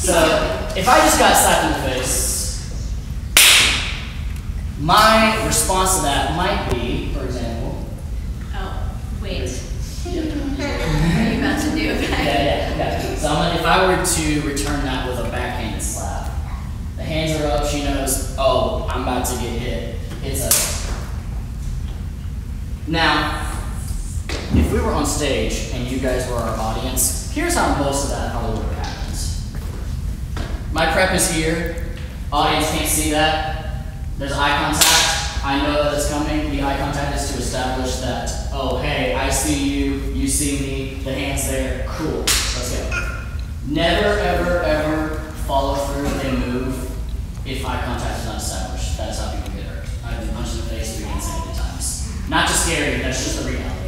So if I just got slapped in the face, my response to that might be, for example, Oh, wait. What are you about to do? yeah, yeah, yeah. So I'm if I were to return that with a backhanded slap, the hands are up. She knows, oh, I'm about to get hit. It's a. Now, if we were on stage and you guys were our audience, here's how most of that probably would. My prep is here. Audience can't see that. There's eye contact. I know that it's coming. The eye contact is to establish that, oh, hey, I see you, you see me, the hand's there, cool, let's go. Never, ever, ever follow through and move if eye contact is not established. That's how people get hurt. I've been punched in the face three many times. Not to scare you, that's just the reality.